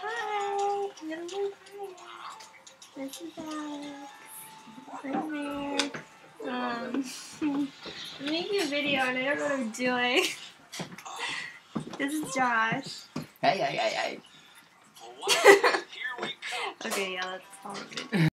Hi. Hello. This is Alex. I'm there. Um, I'm making a video and I don't know what I'm doing. This is Josh. Hey, hey, hey, hey. okay, yeah, that's all good.